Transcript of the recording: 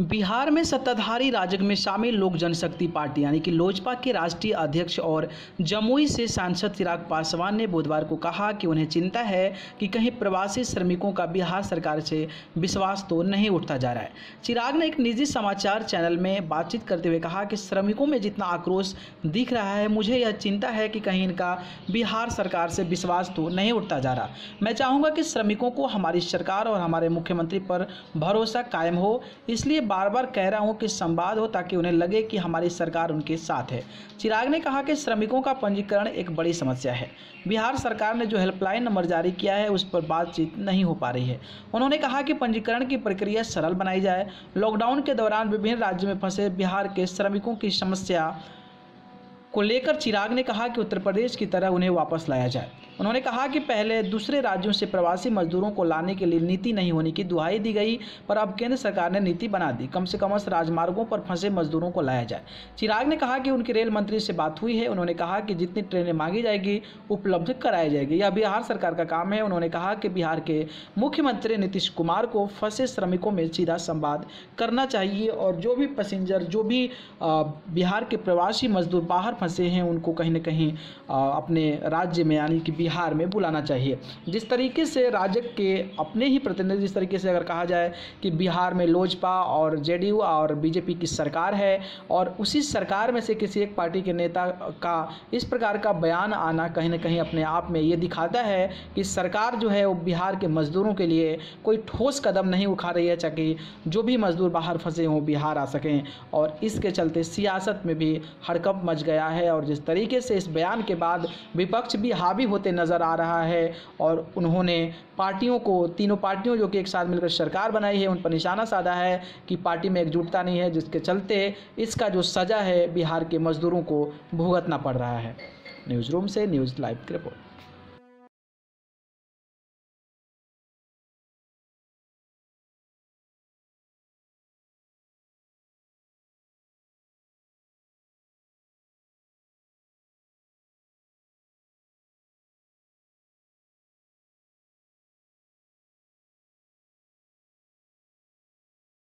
बिहार में सत्ताधारी राजग में शामिल लोक जनशक्ति पार्टी, यानी कि लोजपा के राष्ट्रीय अध्यक्ष और जमुई से सांसद चिराग पासवान ने बुधवार को कहा कि उन्हें चिंता है कि कहीं प्रवासी श्रमिकों का बिहार सरकार से विश्वास तो नहीं उठता जा रहा है। चिराग ने एक निजी समाचार चैनल में बातचीत करते हुए कहा कि श्रमिकों में जितना आक्रोश दिख रहा है, मुझे यह चिंता है कि कहीं इनका बिहार सरकार से विश्वास तो नहीं उठता जा रहा। मैं चाहूँगा कि श्रमिकों को हमारी सरकार और हमारे मुख्यमंत्री पर भरोसा कायम हो, इसलिए बार बार कह रहा हूँ कि संवाद हो ताकि उन्हें लगे कि हमारी सरकार उनके साथ है। चिराग ने कहा कि श्रमिकों का पंजीकरण एक बड़ी समस्या है। बिहार सरकार ने जो हेल्पलाइन नंबर जारी किया है, उस पर बातचीत नहीं हो पा रही है। उन्होंने कहा कि पंजीकरण की प्रक्रिया सरल बनाई जाए। लॉकडाउन के दौरान विभिन्न राज्यों में फंसे बिहार के श्रमिकों की समस्या को लेकर चिराग ने कहा कि उत्तर प्रदेश की तरह उन्हें वापस लाया जाए। उन्होंने कहा कि पहले दूसरे राज्यों से प्रवासी मजदूरों को लाने के लिए नीति नहीं होने की दुहाई दी गई, पर अब केंद्र सरकार ने नीति बना दी। कम से कम राजमार्गों पर फंसे मजदूरों को लाया जाए। चिराग ने कहा कि उनके रेल मंत्री से बात हुई है। उन्होंने कहा कि जितनी ट्रेनें मांगी जाएगी, उपलब्ध कराई जाएगी। यह बिहार सरकार का काम है। उन्होंने कहा कि बिहार के मुख्यमंत्री नीतीश कुमार को फंसे श्रमिकों में सीधा संवाद करना चाहिए और जो भी पैसेंजर, जो भी बिहार के प्रवासी मजदूर बाहर फंसे हैं, उनको कहीं ना कहीं अपने राज्य में, यानी कि बिहार में बुलाना चाहिए। जिस तरीके से राजग के अपने ही प्रतिनिधि, जिस तरीके से अगर कहा जाए कि बिहार में लोजपा और जेडीयू और बीजेपी की सरकार है, और उसी सरकार में से किसी एक पार्टी के नेता का इस प्रकार का बयान आना कहीं ना कहीं अपने आप में ये दिखाता है कि सरकार जो है, वो बिहार के मज़दूरों के लिए कोई ठोस कदम नहीं उठा रही है, ताकि जो भी मज़दूर बाहर फंसे हों, बिहार आ सकें। और इसके चलते सियासत में भी हड़कंप मच गया है। और जिस तरीके से इस बयान के बाद विपक्ष भी हावी होते नज़र आ रहा है और उन्होंने पार्टियों को, तीनों पार्टियों जो कि एक साथ मिलकर सरकार बनाई है, उन पर निशाना साधा है कि पार्टी में एकजुटता नहीं है, जिसके चलते इसका जो सज़ा है, बिहार के मज़दूरों को भुगतना पड़ रहा है। न्यूज़ रूम से न्यूज़ लाइव की रिपोर्ट।